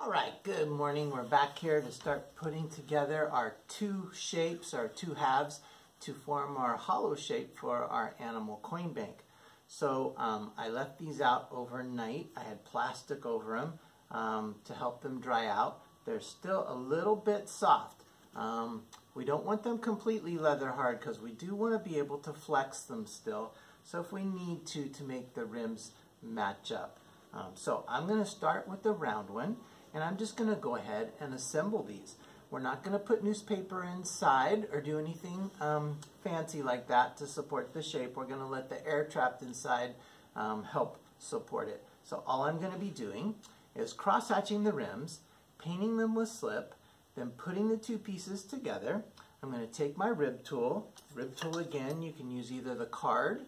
All right, good morning. We're back here to start putting together our two shapes, our two halves, to form our hollow shape for our animal coin bank. So um, I left these out overnight. I had plastic over them um, to help them dry out. They're still a little bit soft. Um, we don't want them completely leather hard because we do want to be able to flex them still. So if we need to, to make the rims match up. Um, so I'm going to start with the round one and I'm just going to go ahead and assemble these. We're not going to put newspaper inside or do anything um, fancy like that to support the shape. We're going to let the air trapped inside um, help support it. So all I'm going to be doing is cross-hatching the rims, painting them with slip, then putting the two pieces together. I'm going to take my rib tool. Rib tool again, you can use either the card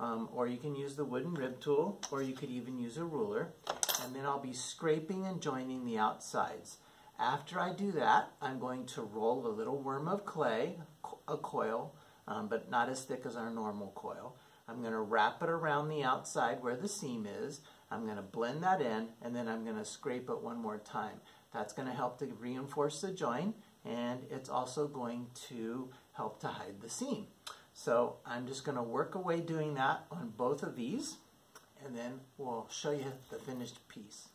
um, or you can use the wooden rib tool or you could even use a ruler and then I'll be scraping and joining the outsides. After I do that, I'm going to roll a little worm of clay, a coil, um, but not as thick as our normal coil. I'm going to wrap it around the outside where the seam is. I'm going to blend that in, and then I'm going to scrape it one more time. That's going to help to reinforce the joint, and it's also going to help to hide the seam. So I'm just going to work away doing that on both of these and then we'll show you the finished piece.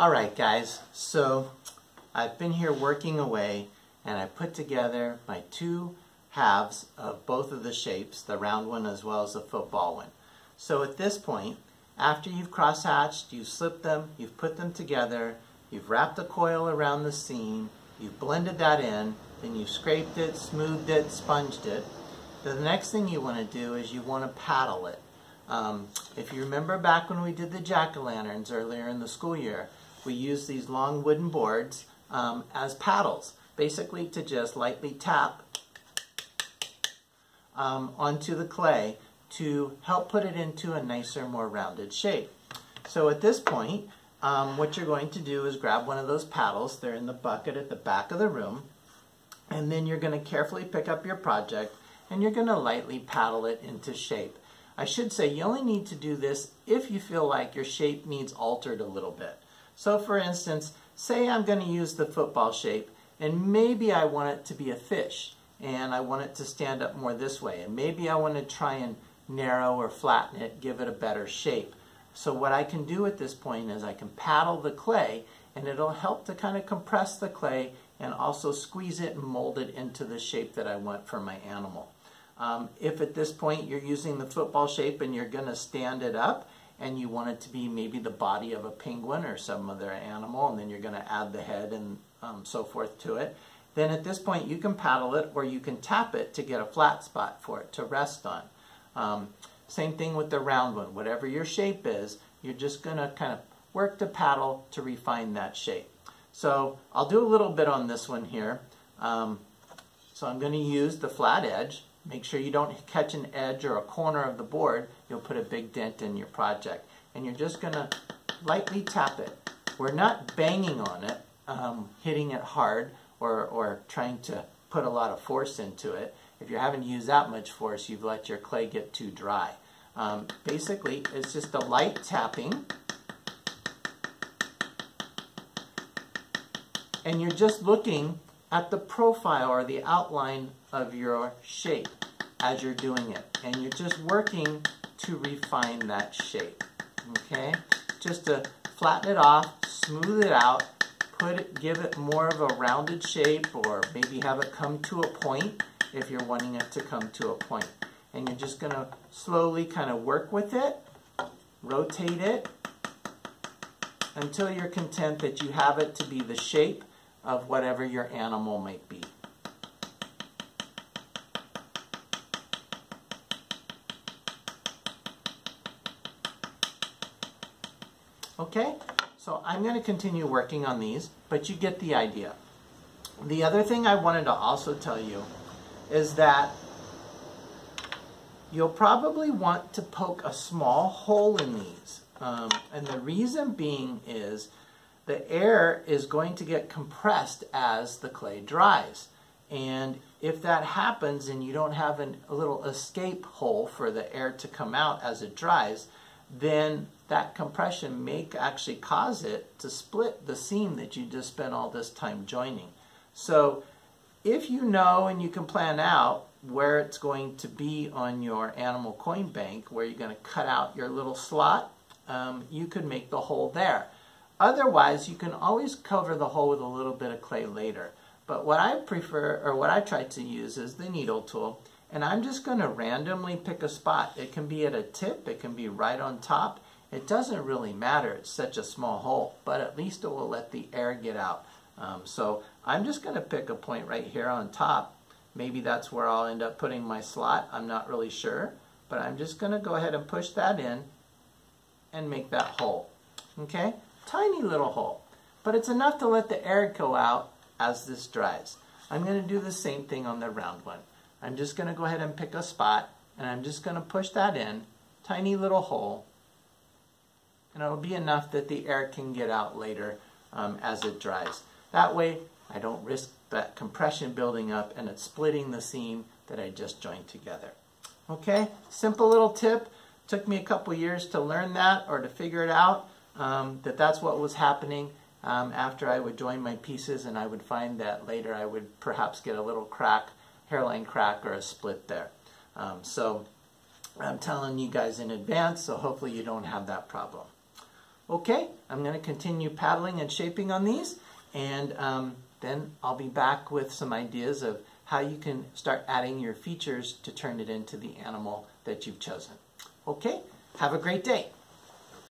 All right, guys, so I've been here working away and I put together my two halves of both of the shapes, the round one as well as the football one. So at this point, after you've cross-hatched, you've slipped them, you've put them together, you've wrapped the coil around the seam, you've blended that in, then you've scraped it, smoothed it, sponged it. The next thing you want to do is you want to paddle it. Um, if you remember back when we did the jack-o'-lanterns earlier in the school year, we use these long wooden boards um, as paddles, basically to just lightly tap um, onto the clay to help put it into a nicer, more rounded shape. So at this point, um, what you're going to do is grab one of those paddles, they're in the bucket at the back of the room, and then you're going to carefully pick up your project and you're going to lightly paddle it into shape. I should say you only need to do this if you feel like your shape needs altered a little bit. So for instance, say I'm going to use the football shape and maybe I want it to be a fish and I want it to stand up more this way and maybe I want to try and narrow or flatten it, give it a better shape. So what I can do at this point is I can paddle the clay and it'll help to kind of compress the clay and also squeeze it and mold it into the shape that I want for my animal. Um, if at this point you're using the football shape and you're going to stand it up and you want it to be maybe the body of a penguin or some other animal and then you're going to add the head and um, so forth to it, then at this point you can paddle it or you can tap it to get a flat spot for it to rest on. Um, same thing with the round one. Whatever your shape is, you're just going to kind of work the paddle to refine that shape. So I'll do a little bit on this one here. Um, so I'm going to use the flat edge. Make sure you don't catch an edge or a corner of the board. You'll put a big dent in your project. And you're just going to lightly tap it. We're not banging on it, um, hitting it hard or, or trying to put a lot of force into it. If you're having to use that much force, you've let your clay get too dry. Um, basically, it's just a light tapping. And you're just looking at the profile or the outline of your shape as you're doing it. And you're just working to refine that shape. Okay? Just to flatten it off, smooth it out, put it, give it more of a rounded shape or maybe have it come to a point if you're wanting it to come to a point. And you're just going to slowly kind of work with it, rotate it, until you're content that you have it to be the shape of whatever your animal might be. Okay, so I'm going to continue working on these, but you get the idea. The other thing I wanted to also tell you is that you'll probably want to poke a small hole in these. Um, and the reason being is the air is going to get compressed as the clay dries. And if that happens and you don't have an, a little escape hole for the air to come out as it dries, then that compression may actually cause it to split the seam that you just spent all this time joining. So if you know and you can plan out where it's going to be on your animal coin bank, where you're going to cut out your little slot, um, you could make the hole there. Otherwise, you can always cover the hole with a little bit of clay later. But what I prefer, or what I try to use is the needle tool. And I'm just going to randomly pick a spot. It can be at a tip, it can be right on top. It doesn't really matter, it's such a small hole, but at least it will let the air get out. Um, so I'm just going to pick a point right here on top. Maybe that's where I'll end up putting my slot. I'm not really sure. But I'm just going to go ahead and push that in and make that hole. Okay? Tiny little hole. But it's enough to let the air go out as this dries. I'm going to do the same thing on the round one. I'm just going to go ahead and pick a spot and I'm just going to push that in. Tiny little hole. And it'll be enough that the air can get out later um, as it dries. That way, I don't risk that compression building up and it's splitting the seam that I just joined together. Okay, simple little tip. Took me a couple years to learn that or to figure it out, um, that that's what was happening um, after I would join my pieces and I would find that later I would perhaps get a little crack, hairline crack or a split there. Um, so I'm telling you guys in advance, so hopefully you don't have that problem. Okay, I'm going to continue paddling and shaping on these, and um, then I'll be back with some ideas of how you can start adding your features to turn it into the animal that you've chosen. Okay, have a great day.